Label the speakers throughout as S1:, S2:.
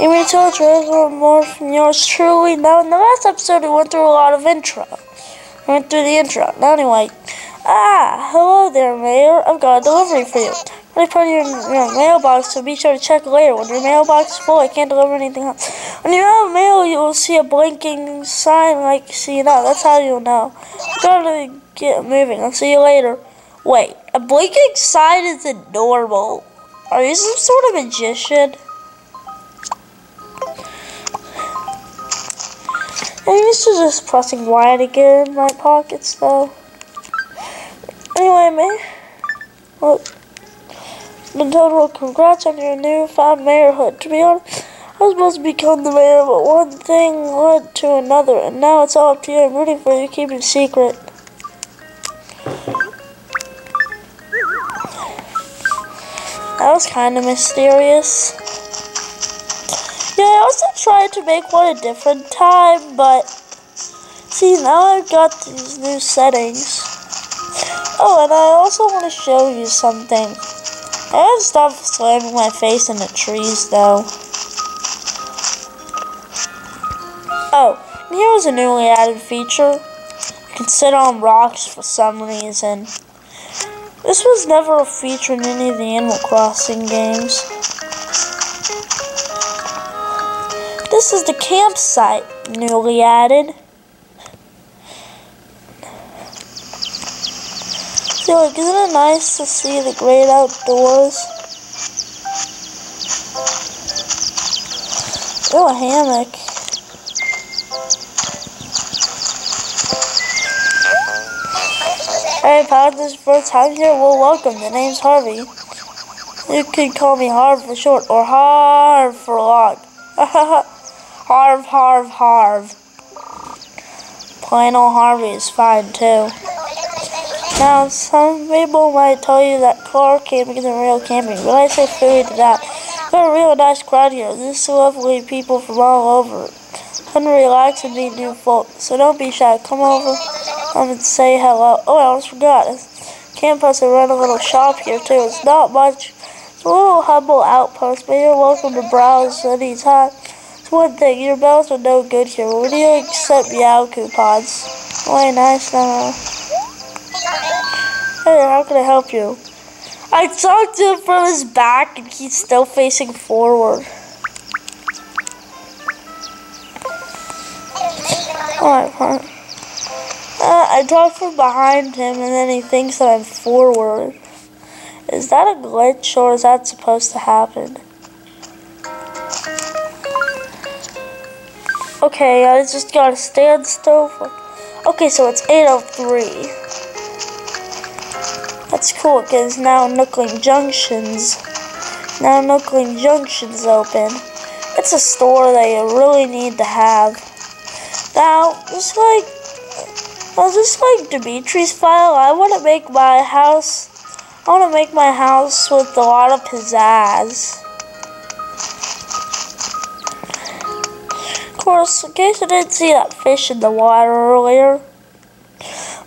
S1: Amy told you more from yours truly. Now, in the last episode, we went through a lot of intro. We went through the intro. Now, anyway. Ah, hello there, Mayor. I've got a delivery for you. Me put in your mailbox, so be sure to check later. When your mailbox is full, I can't deliver anything else. When you have mail, you will see a blinking sign like see now. That's how you'll know. Gotta get moving. I'll see you later. Wait, a blinking sign isn't normal. Are you some sort of magician? I'm used to just pressing Y to get in my pockets though. Anyway, man. Look. Nintendo, congrats on your newfound mayorhood. To be honest, I was supposed to become the mayor, but one thing led to another, and now it's all up to you. I'm rooting for you. Keep it secret. That was kind of mysterious. Also tried to make one a different time, but see, now I've got these new settings. Oh, and I also want to show you something. I gotta stop slamming my face in the trees, though. Oh, and here was a newly added feature. You can sit on rocks for some reason. This was never a feature in any of the Animal Crossing games. This is the campsite newly added. See, like, isn't it nice to see the great outdoors? Oh, a hammock. Hey, pal, this is first time here. Well, welcome. The name's Harvey. You can call me Harv for short, or Harv for long. Harv, Harv, Harv. Plain old Harvey is fine, too. Now, some people might tell you that car camping isn't real camping, but I say food to that. We've got a real nice crowd here. There's lovely people from all over. Come relax and meet new folk. So don't be shy. Come over um, and say hello. Oh, I almost forgot. Campus and run a little shop here too. It's not much. It's a little humble outpost, but you're welcome to browse anytime. It's one thing, your bells are no good here. When do you accept meow coupons? Way nice now. Hey, how can I help you? I talked to him from his back and he's still facing forward. Alright. Uh, I talked from behind him and then he thinks that I'm forward. Is that a glitch or is that supposed to happen? Okay, I just gotta stand still for... Okay, so it's 803. That's cool, because now Nookling Junction's... Now Nookling Junction's open. It's a store that you really need to have. Now, just like... Well, just like Dimitri's file, I want to make my house... I want to make my house with a lot of pizzazz. Course, in case I didn't see that fish in the water earlier,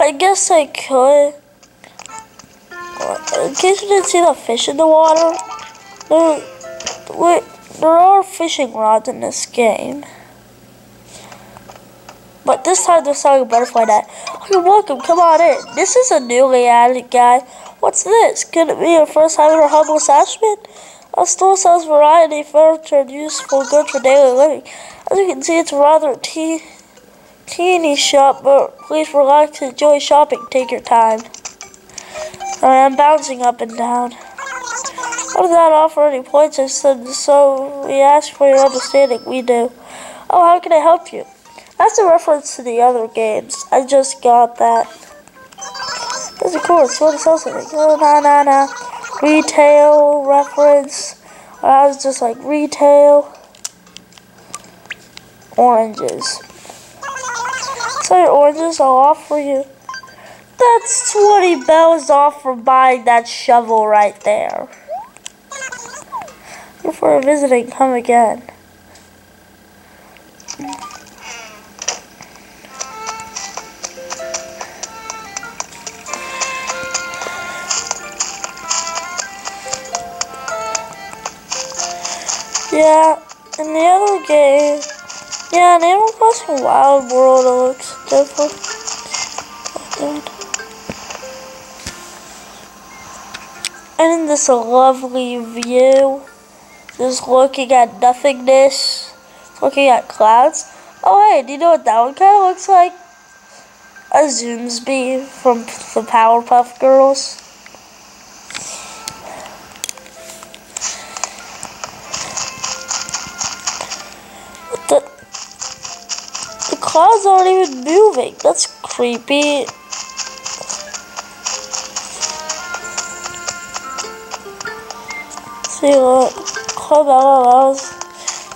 S1: I guess I could. In case you didn't see that fish in the water, there, there are fishing rods in this game. But this time they're selling a butterfly net. You're welcome. Come on in. This is a newly added guy. What's this? Could it be your first time in our humble establishment? Our store sells variety, furniture, and useful goods for daily living. As you can see, it's a rather teeny shop, but please relax and enjoy shopping. Take your time. I'm bouncing up and down. How does that offer any points? I said, so we ask for your understanding. We do. Oh, how can I help you? That's a reference to the other games. I just got that. That's a course. You want to sell something? Oh, nah, nah, nah. Retail reference. I was just like, retail. Oranges. Sorry, oranges, I'll offer you. That's 20 bells off for buying that shovel right there. If we're visiting, come again. Animal Wild World, looks different. And in this lovely view, just looking at nothingness, looking at clouds. Oh hey, do you know what that one kind of looks like? A Zoomsby from the Powerpuff Girls. Clouds aren't even moving. That's creepy. See what? Club LLLs.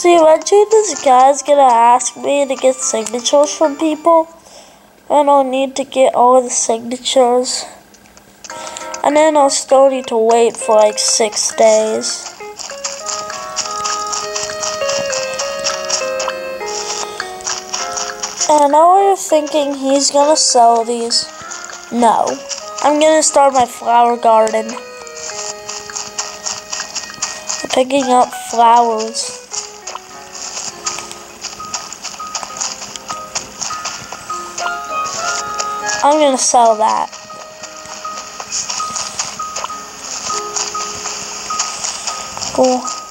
S1: See, eventually this guy's gonna ask me to get signatures from people. And I'll need to get all the signatures. And then I'll still need to wait for like six days. And I know you're thinking he's gonna sell these. No. I'm gonna start my flower garden. I'm picking up flowers. I'm gonna sell that. Cool.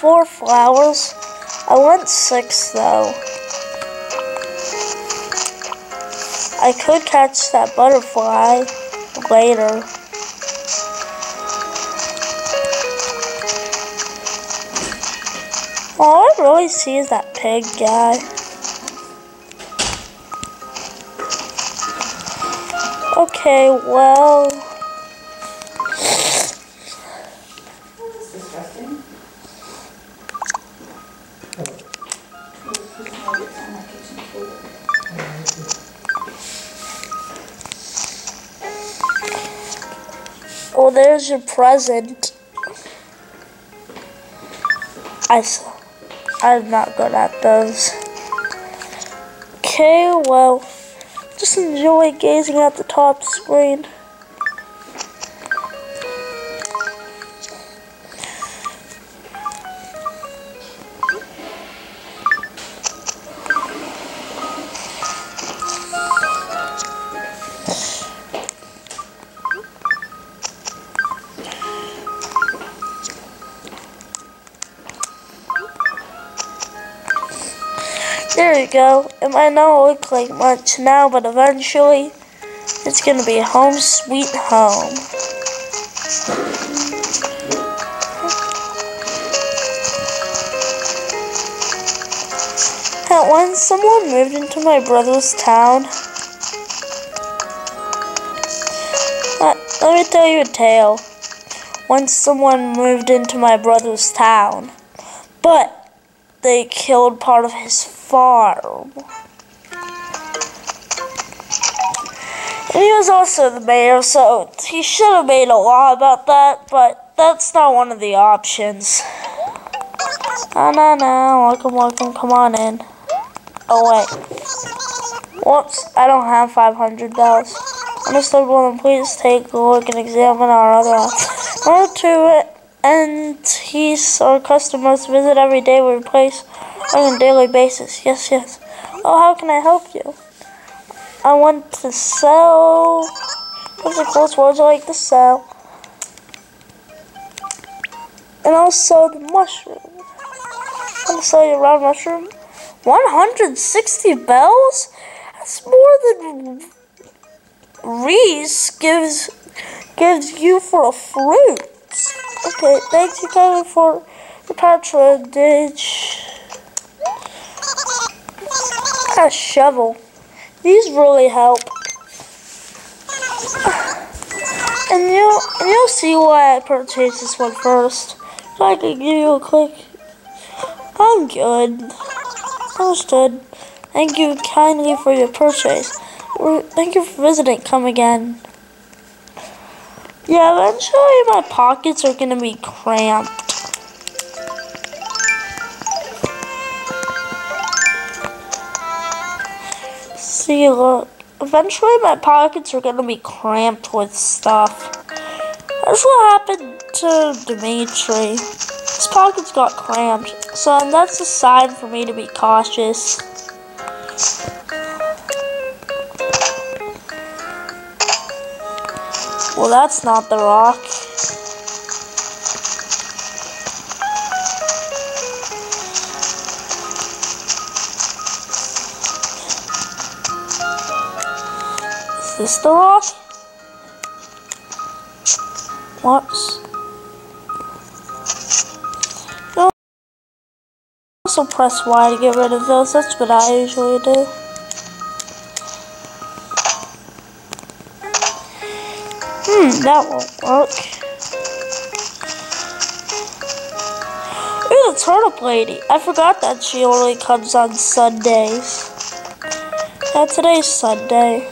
S1: Four flowers. I want six though. I could catch that butterfly later. All I really see is that pig guy. Okay, well. Oh, your present. I, I'm not good at those. Okay, well, just enjoy gazing at the top screen. Go. It might not look like much now, but eventually it's gonna be home sweet home. At once someone moved into my brother's town. Uh, let me tell you a tale. Once someone moved into my brother's town, but they killed part of his farm. And he was also the mayor, so he should have made a law about that, but that's not one of the options. No, no, no. Welcome, welcome. Come on in. Oh, wait. Whoops. I don't have 500 bells. Understood, woman. Please take a look and examine our other options. Number two, and he's our customers visit every day. We replace on a daily basis. Yes, yes. Oh, how can I help you? I want to sell. What's the close words I like to sell? And sell the mushroom. I'm sell you a round mushroom. 160 bells? That's more than Reese gives gives you for a fruit. Okay, thank you kindly for the patronage. A shovel. These really help. And you'll, and you'll see why I purchased this one first. So I can give you a quick. I'm good. Understood. Thank you kindly for your purchase. Thank you for visiting. Come again. Yeah, eventually my pockets are gonna be cramped. See, look. Eventually, my pockets are gonna be cramped with stuff. That's what happened to Dimitri. His pockets got cramped, so that's a sign for me to be cautious. Well, that's not the rock. Is this the rock? What? No. Also press Y to get rid of those. That's what I usually do. That won't work. Ooh, the turnip lady. I forgot that she only comes on Sundays. Yeah, today's Sunday.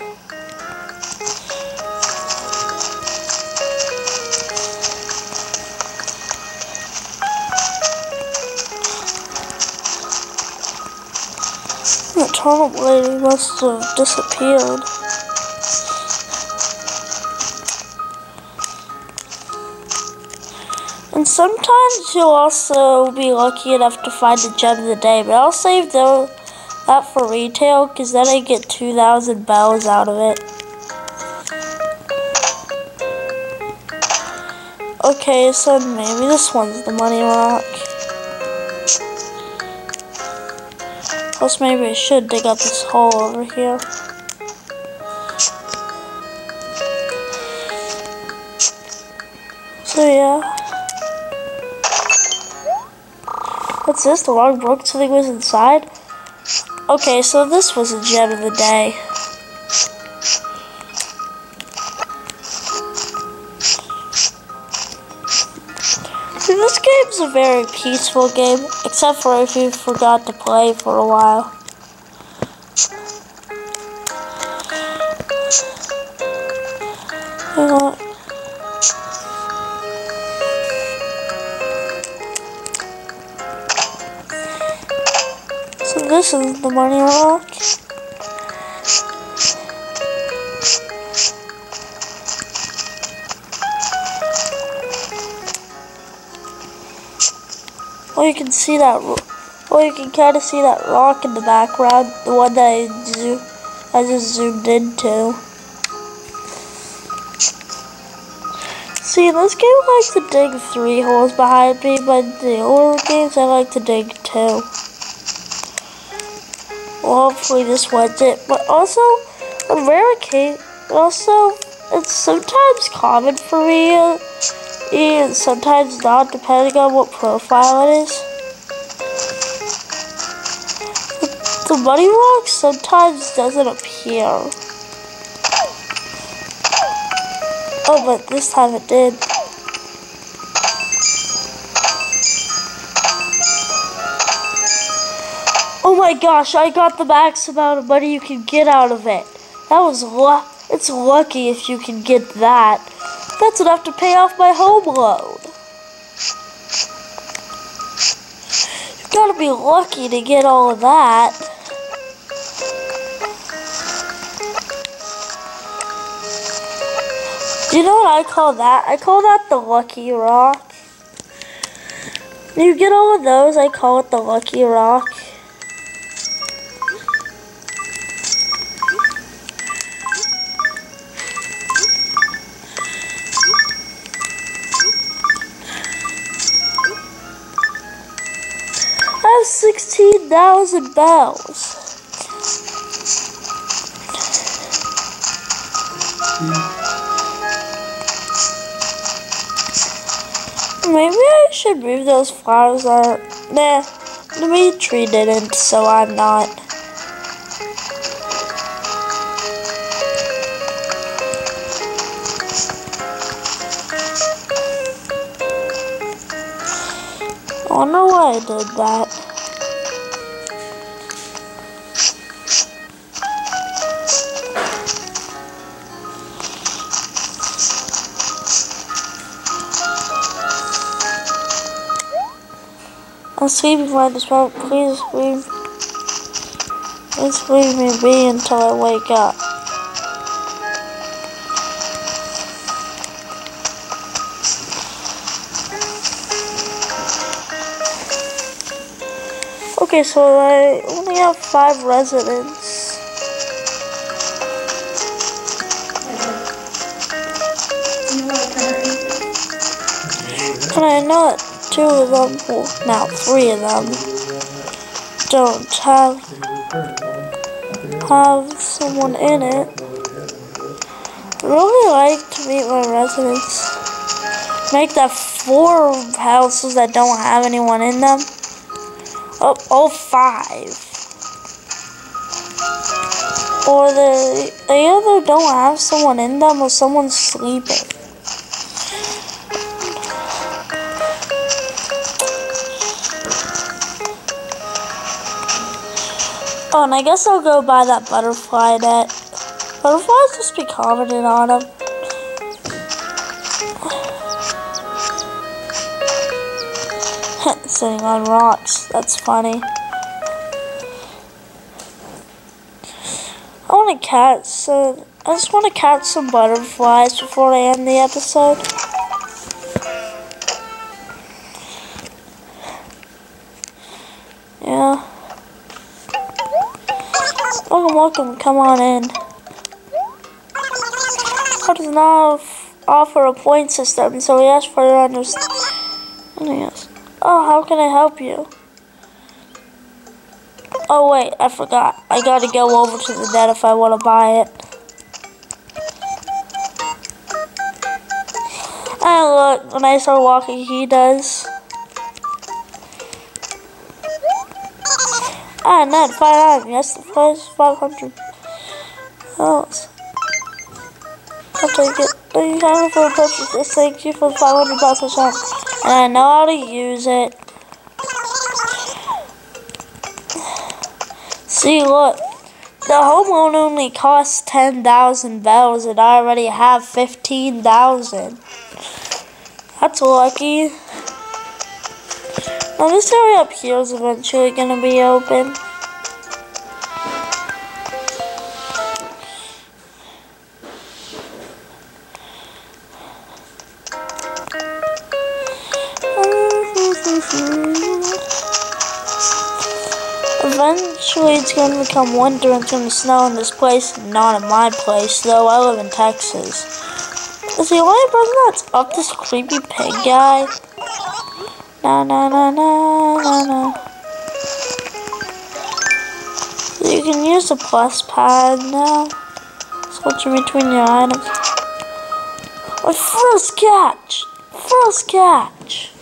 S1: The turnip lady must have disappeared. Sometimes you'll also be lucky enough to find a gem of the day, but I'll save the, that for retail because then I get 2,000 bells out of it. Okay, so maybe this one's the money rock. Plus maybe I should dig up this hole over here. So yeah. What's this? The log broke something was inside? Okay, so this was a gem of the day. See, this game's a very peaceful game, except for if you forgot to play for a while. This is the money rock. Oh, you can see that. Oh, you can kind of see that rock in the background, the one that I, zo I just zoomed into. See, this game, I like to dig three holes behind me, but the older games, I like to dig two. Well, hopefully this was it. But also, on rare occasion, also, it's sometimes common for me, uh, and sometimes not, depending on what profile it is. The, money rock sometimes doesn't appear. Oh, but this time it did. My gosh, I got the max amount of money you can get out of it. That was luck. it's lucky if you can get that. That's enough to pay off my home loan. You gotta be lucky to get all of that. Do you know what I call that? I call that the lucky rock. You get all of those, I call it the lucky rock. 50,000 bells. Maybe I should move those flowers out. Nah, the main tree didn't, so I'm not. I don't know why I did that. I'm sleeping by this moment. Please leave. Just leave me be until I wake up. Okay, so I only have five residents. Can I that two of them, well, now three of them, don't have have someone in it. I really like to meet my residents. Make that four houses that don't have anyone in them. Oh, oh five. Or the, they either don't have someone in them or someone's sleeping. I guess I'll go buy that butterfly net. Butterflies just be commenting on them. Sitting on rocks. That's funny. I want to catch so I just want to catch some butterflies before I end the episode. Welcome, welcome. Come on in. How does not offer a point system, so we ask for your understanding. Oh, how can I help you? Oh wait, I forgot. I gotta go over to the net if I want to buy it. And look, when I start walking, he does. Ah, not 500. Yes, the price 500. Else. I'll take it. Thank you for the purchase. Thank you for 500 bucks a shop. And I know how to use it. See, look. The home loan only costs 10,000 bells and I already have 15,000. That's lucky. Now this area up here is eventually gonna be open. Eventually it's gonna become winter and it's gonna snow in this place, not in my place, though I live in Texas. Is the only person that's up this creepy pig guy? Na na na na na na. You can use the plus pad now. Switching between your items. My first catch! First catch!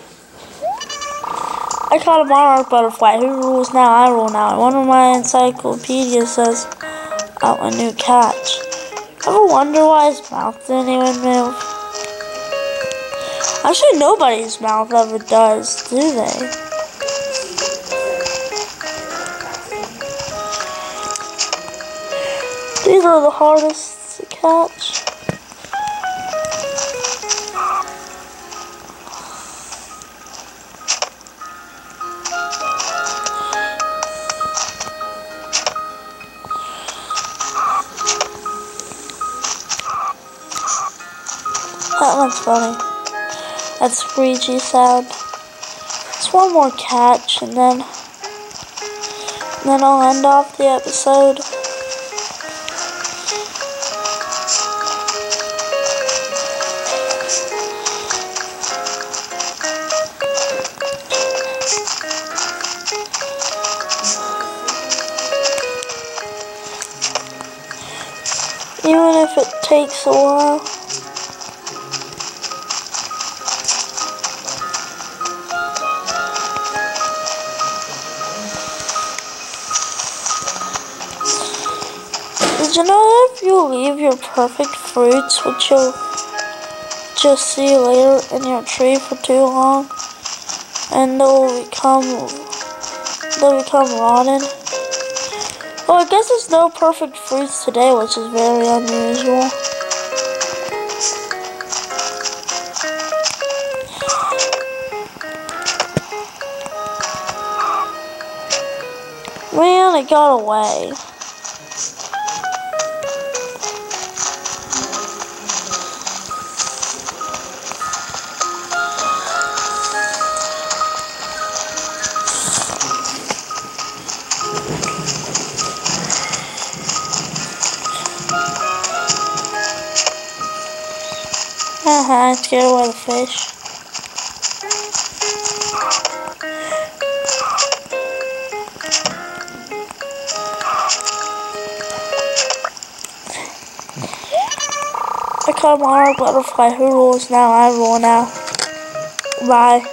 S1: I caught a monarch butterfly. Who rules now? I rule now. One of my encyclopedia says out a new catch. Ever wonder why his mouth didn't even move? Actually, nobody's mouth ever does, do they? These are the hardest to catch. That one's funny. That screechy sound. It's one more catch and then and then I'll end off the episode. Did you know if you leave your perfect fruits, which you'll just see later in your tree for too long, and they'll become they'll become rotten? Well, I guess there's no perfect fruits today, which is very unusual. Man, it got away. Uh-huh, scare away the fish. I caught my butterfly who rules now. I rule now. Bye.